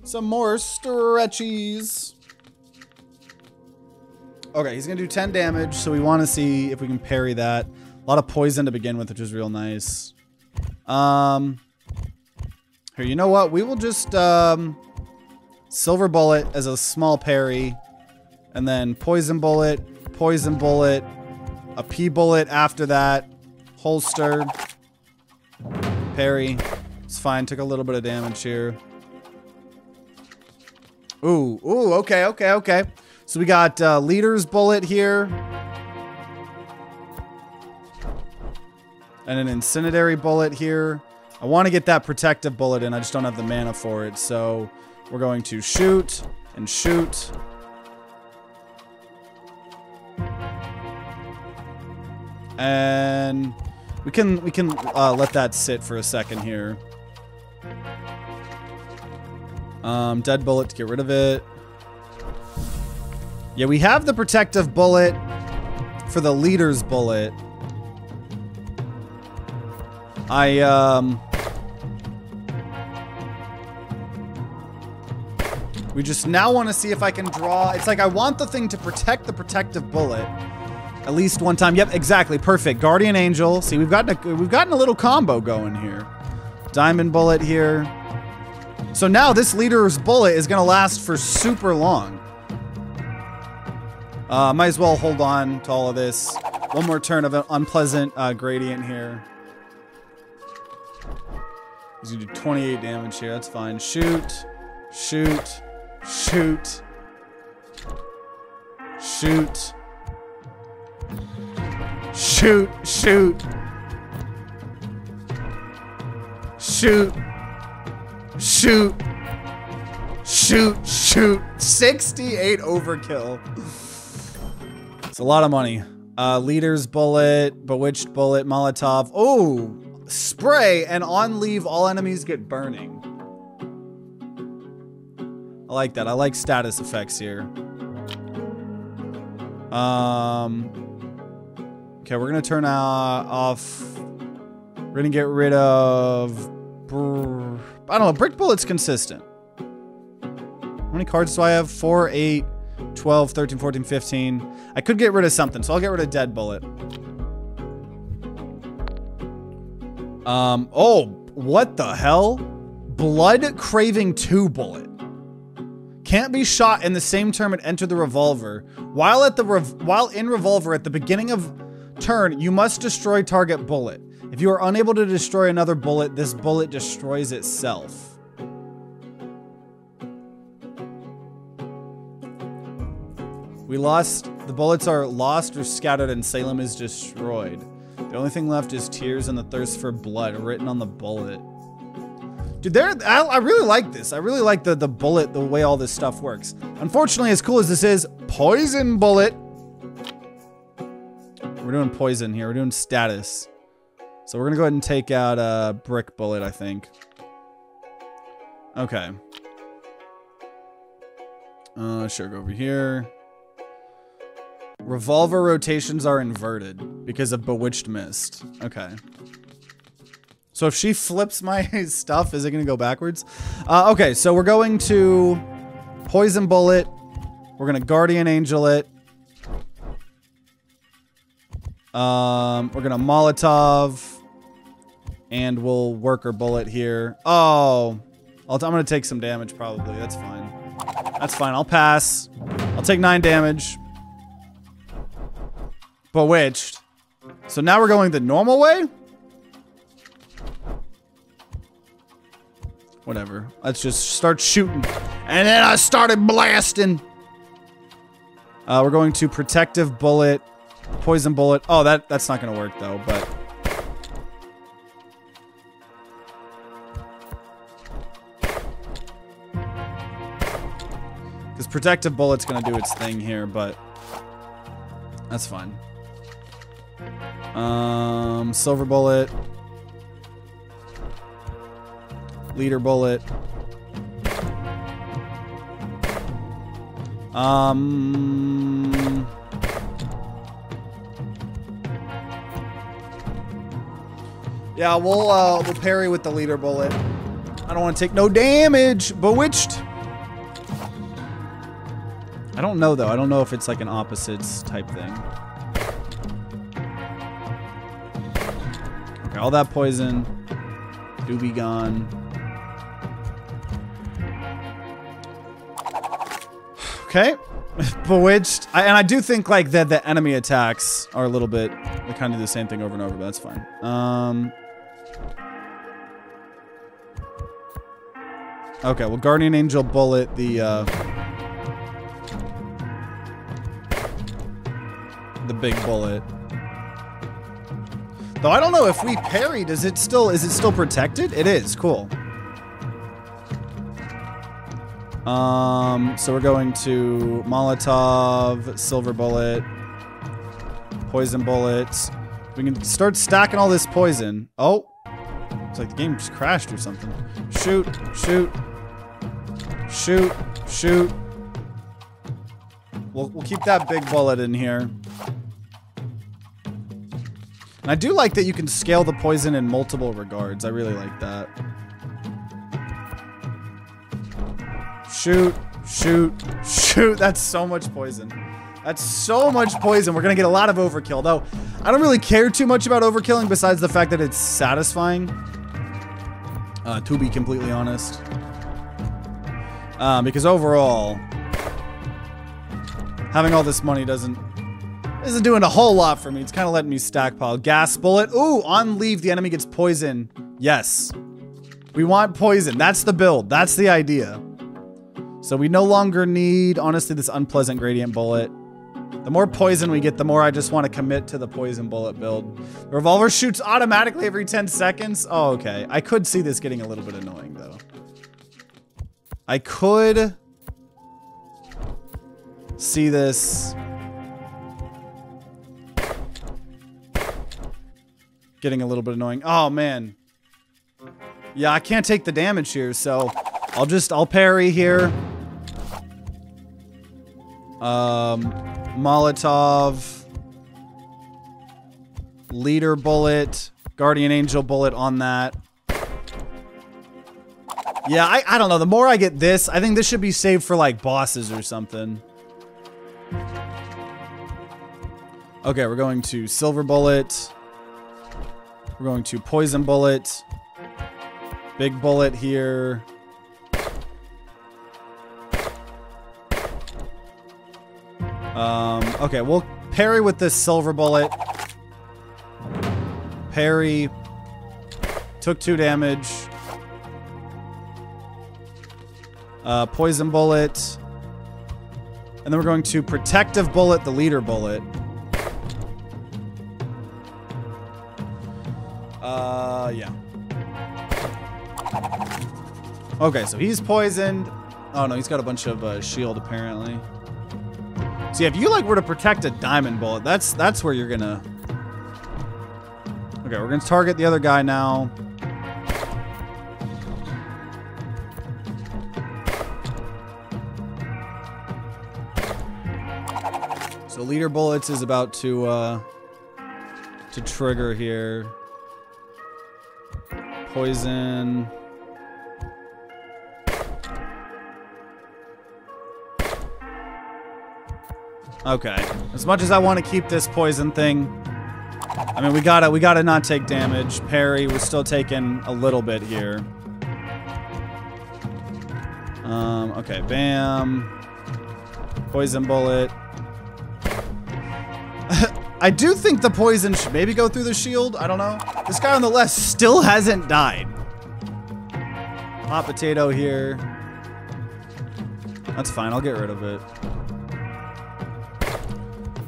Some more stretchies. Okay, he's gonna do 10 damage, so we want to see if we can parry that. A lot of poison to begin with, which is real nice. Um, here, you know what? We will just um, silver bullet as a small parry, and then poison bullet, poison bullet, a P bullet after that, holster, parry. It's fine. Took a little bit of damage here. Ooh, ooh, okay, okay, okay. So we got uh, leader's bullet here. And an incendiary bullet here. I want to get that protective bullet in. I just don't have the mana for it. So we're going to shoot and shoot. And we can we can uh, let that sit for a second here. Um, dead bullet to get rid of it. Yeah, we have the protective bullet for the leader's bullet. I, um... We just now want to see if I can draw... It's like I want the thing to protect the protective bullet. At least one time. Yep, exactly. Perfect. Guardian Angel. See, we've gotten a, we've gotten a little combo going here. Diamond bullet here. So now this leader's bullet is going to last for super long. Uh, might as well hold on to all of this. One more turn of an unpleasant uh, gradient here. He's gonna do 28 damage here. That's fine. Shoot. Shoot. Shoot. Shoot. Shoot. Shoot. Shoot. Shoot. Shoot. Shoot. 68 overkill. It's a lot of money. Uh, leader's bullet, bewitched bullet, Molotov. Oh, spray and on leave all enemies get burning. I like that. I like status effects here. Um, okay, we're gonna turn uh, off. We're gonna get rid of. I don't know. Brick bullet's consistent. How many cards do I have? 4, 8, 12, 13, 14, 15. I could get rid of something, so I'll get rid of dead bullet. Um, oh, what the hell? Blood craving 2 bullet. Can't be shot in the same turn and enter the revolver. While at the while in revolver at the beginning of turn, you must destroy target bullet. If you are unable to destroy another bullet, this bullet destroys itself. We lost, the bullets are lost or scattered and Salem is destroyed. The only thing left is tears and the thirst for blood written on the bullet. Dude, there, I, I, really like this. I really like the, the bullet, the way all this stuff works. Unfortunately, as cool as this is, poison bullet. We're doing poison here. We're doing status. So we're going to go ahead and take out a brick bullet, I think. Okay. Uh, sure, go over here. Revolver rotations are inverted because of Bewitched Mist. Okay. So if she flips my [LAUGHS] stuff, is it going to go backwards? Uh, okay, so we're going to Poison Bullet. We're going to Guardian Angel it. Um, we're going to Molotov. And we'll work Worker Bullet here. Oh, i am to take some damage probably. That's fine. That's fine. I'll pass. I'll take 9 damage. Bewitched. So now we're going the normal way? Whatever. Let's just start shooting. And then I started blasting. Uh, we're going to protective bullet, poison bullet. Oh, that that's not going to work though, but... protective bullet's to do its thing here, but... That's fine. Um, silver bullet. Leader bullet. Um... Yeah, we'll uh, we'll parry with the leader bullet. I don't want to take no damage. Bewitched. I don't know though. I don't know if it's like an opposites type thing. Okay, all that poison. Do be gone. Okay. [LAUGHS] Bewitched. I, and I do think like that the enemy attacks are a little bit they kind of do the same thing over and over, but that's fine. Um Okay, well Guardian Angel Bullet, the uh the big bullet. Though I don't know if we parry, does it still, is it still protected? It is, cool. Um, so we're going to Molotov, Silver Bullet, Poison Bullets. We can start stacking all this poison. Oh, it's like the game just crashed or something. Shoot, shoot, shoot, shoot. We'll, we'll keep that big bullet in here. And I do like that you can scale the poison in multiple regards. I really like that. Shoot, shoot, shoot. That's so much poison. That's so much poison. We're going to get a lot of overkill. Though, I don't really care too much about overkilling besides the fact that it's satisfying. Uh, to be completely honest. Um, because overall, having all this money doesn't this isn't doing a whole lot for me. It's kind of letting me stackpile. Gas bullet. Ooh, on leave, the enemy gets poison. Yes. We want poison. That's the build. That's the idea. So we no longer need, honestly, this unpleasant gradient bullet. The more poison we get, the more I just want to commit to the poison bullet build. The revolver shoots automatically every 10 seconds. Oh, okay. I could see this getting a little bit annoying, though. I could see this getting a little bit annoying. Oh, man. Yeah, I can't take the damage here, so I'll just, I'll parry here. Um, Molotov. Leader bullet. Guardian Angel bullet on that. Yeah, I, I don't know. The more I get this, I think this should be saved for like bosses or something. Okay, we're going to Silver Bullet. We're going to Poison Bullet. Big Bullet here. Um, okay, we'll parry with this Silver Bullet. Parry. Took two damage. Uh, poison Bullet. And then we're going to Protective Bullet, the Leader Bullet. Yeah. Okay, so he's poisoned. Oh no, he's got a bunch of uh, shield apparently. See, if you like were to protect a diamond bullet, that's that's where you're gonna. Okay, we're gonna target the other guy now. So leader bullets is about to uh, to trigger here. Poison. Okay. As much as I want to keep this poison thing, I mean, we gotta, we gotta not take damage. Parry, we're still taking a little bit here. Um, okay, bam. Poison bullet. I do think the poison should maybe go through the shield. I don't know. This guy on the left still hasn't died. Hot potato here. That's fine. I'll get rid of it.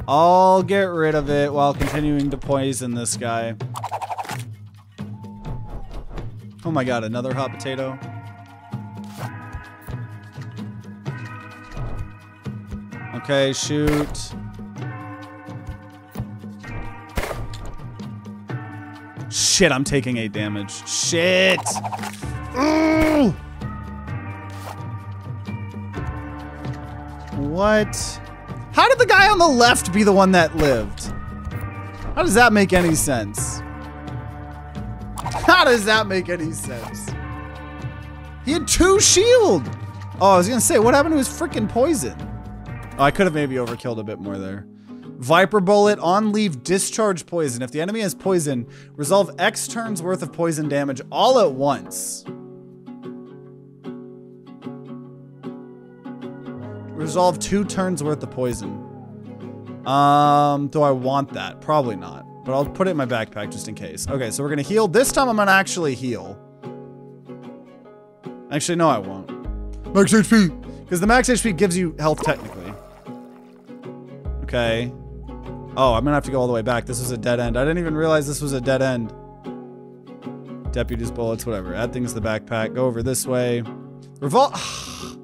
I'll get rid of it while continuing to poison this guy. Oh my god, another hot potato. Okay, shoot. Shit, I'm taking 8 damage. Shit! Ooh! What? How did the guy on the left be the one that lived? How does that make any sense? How does that make any sense? He had two shield! Oh, I was gonna say, what happened to his freaking poison? Oh, I could have maybe overkilled a bit more there. Viper Bullet, on leave, discharge poison. If the enemy has poison, resolve X turns worth of poison damage all at once. Resolve two turns worth of poison. Um, do I want that? Probably not. But I'll put it in my backpack just in case. Okay, so we're gonna heal. This time I'm gonna actually heal. Actually, no, I won't. Max HP! Because the max HP gives you health technically. Okay. Oh, I'm gonna have to go all the way back. This was a dead end. I didn't even realize this was a dead end. Deputies, bullets, whatever. Add things to the backpack. Go over this way. Revol- [SIGHS]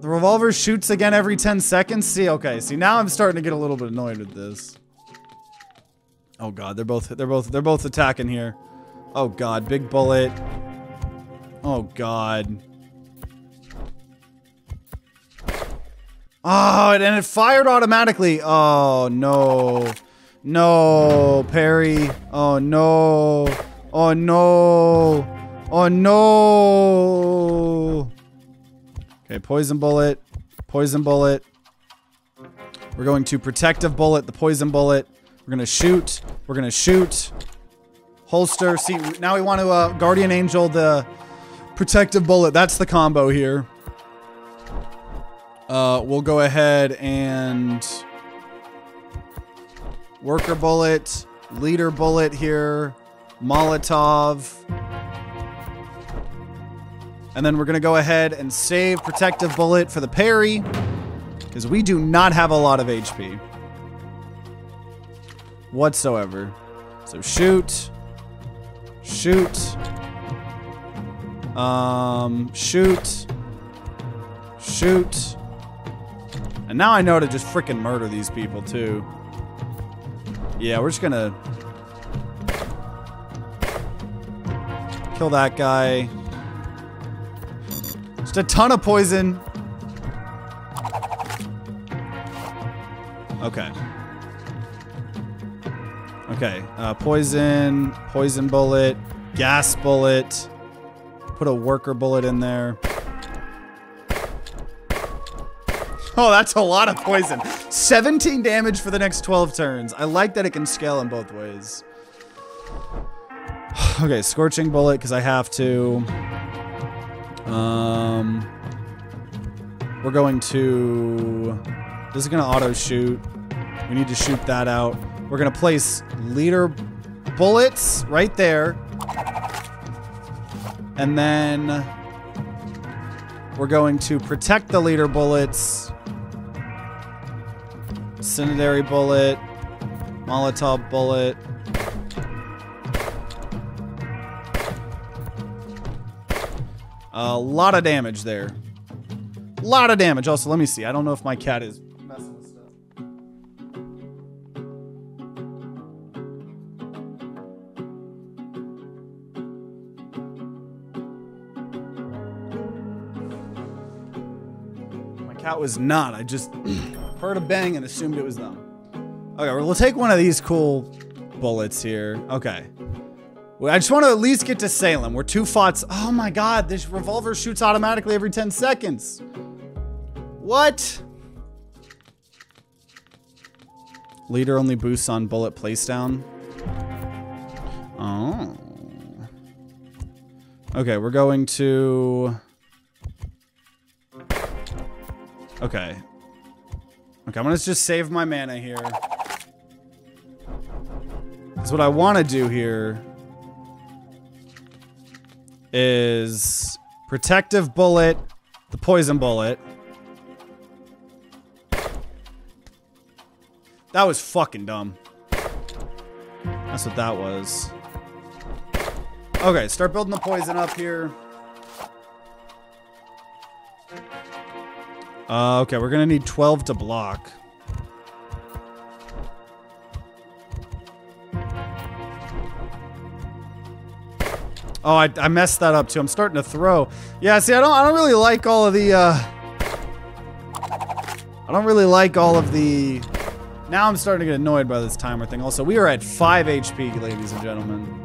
The revolver shoots again every 10 seconds? See, okay. See, now I'm starting to get a little bit annoyed with this. Oh god, they're both they're both they're both attacking here. Oh god, big bullet. Oh god. Oh, and it fired automatically. Oh, no. No, parry. Oh, no. Oh, no. Oh, no. Okay, poison bullet. Poison bullet. We're going to protective bullet, the poison bullet. We're going to shoot. We're going to shoot. Holster. See, now we want to uh, Guardian Angel the protective bullet. That's the combo here. Uh, we'll go ahead and worker bullet, leader bullet here, Molotov. And then we're going to go ahead and save Protective Bullet for the parry. Because we do not have a lot of HP. Whatsoever. So shoot. Shoot. Um, shoot. Shoot. And now I know to just freaking murder these people too. Yeah, we're just gonna kill that guy. Just a ton of poison. Okay. Okay, uh, poison, poison bullet, gas bullet. Put a worker bullet in there. [LAUGHS] Oh, that's a lot of poison. 17 damage for the next 12 turns. I like that it can scale in both ways. [SIGHS] okay, Scorching Bullet, because I have to. Um, we're going to... This is going to auto-shoot. We need to shoot that out. We're going to place leader bullets right there. And then we're going to protect the leader bullets Incendiary bullet. Molotov bullet. A lot of damage there. A lot of damage. Also, let me see. I don't know if my cat is messing with stuff. My cat was not. I just heard a bang and assumed it was them. Okay, we'll take one of these cool bullets here. Okay. I just want to at least get to Salem. We're two thoughts. Oh my god, this revolver shoots automatically every 10 seconds. What? Leader only boosts on bullet place down. Oh. Okay, we're going to... Okay. Okay, I'm gonna just save my mana here. Because what I want to do here is protective bullet, the poison bullet. That was fucking dumb. That's what that was. Okay, start building the poison up here. Uh, okay, we're gonna need 12 to block. Oh, I, I messed that up too. I'm starting to throw. Yeah, see, I don't, I don't really like all of the, uh... I don't really like all of the... Now I'm starting to get annoyed by this timer thing. Also, we are at 5 HP, ladies and gentlemen.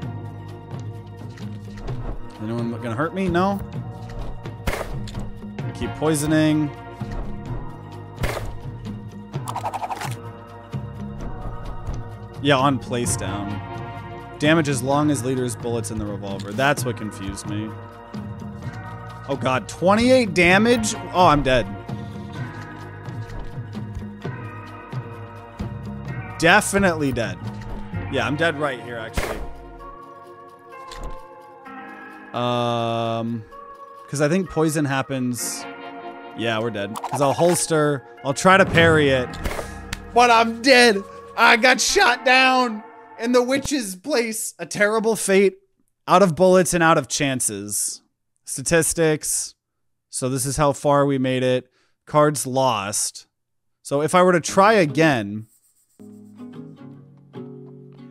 Anyone gonna hurt me? No? Keep poisoning. Yeah, on place down. Damage as long as leader's bullets in the revolver. That's what confused me. Oh god, 28 damage? Oh, I'm dead. Definitely dead. Yeah, I'm dead right here, actually. Um, because I think poison happens. Yeah, we're dead. Because I'll holster. I'll try to parry it. But I'm dead. I got shot down in the witch's place. A terrible fate. Out of bullets and out of chances. Statistics. So this is how far we made it. Cards lost. So if I were to try again,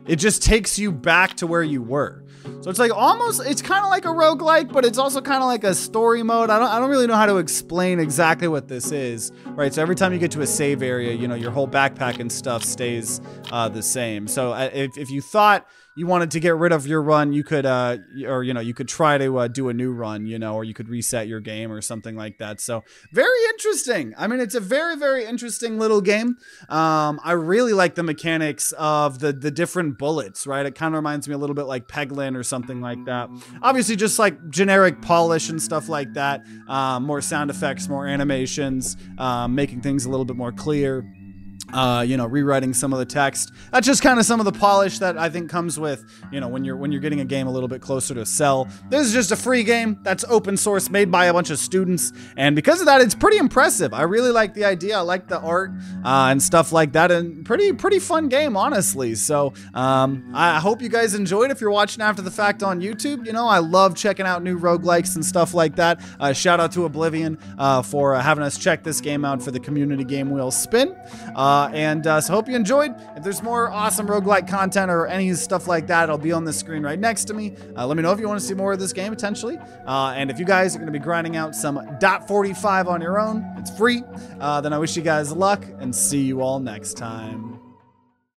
it just takes you back to where you were. So it's like almost, it's kind of like a roguelike, but it's also kind of like a story mode. I don't, I don't really know how to explain exactly what this is, right? So every time you get to a save area, you know, your whole backpack and stuff stays uh, the same. So uh, if, if you thought you wanted to get rid of your run, you could, uh, or you know, you could try to uh, do a new run, you know, or you could reset your game or something like that. So very interesting. I mean, it's a very, very interesting little game. Um, I really like the mechanics of the the different bullets. Right, it kind of reminds me a little bit like Peglin or something like that. Obviously, just like generic polish and stuff like that. Um, more sound effects, more animations, um, making things a little bit more clear. Uh, you know, rewriting some of the text. That's just kind of some of the polish that I think comes with, you know, when you're when you're getting a game a little bit closer to sell. This is just a free game that's open source, made by a bunch of students, and because of that, it's pretty impressive. I really like the idea. I like the art uh, and stuff like that, and pretty pretty fun game, honestly. So um, I hope you guys enjoyed. If you're watching after the fact on YouTube, you know, I love checking out new roguelikes and stuff like that. Uh, shout out to Oblivion uh, for uh, having us check this game out for the community game wheel spin. Uh, uh, and uh, so hope you enjoyed. If there's more awesome roguelike content or any stuff like that, it'll be on the screen right next to me. Uh, let me know if you want to see more of this game potentially. Uh, and if you guys are going to be grinding out some dot 45 on your own, it's free. Uh, then I wish you guys luck and see you all next time.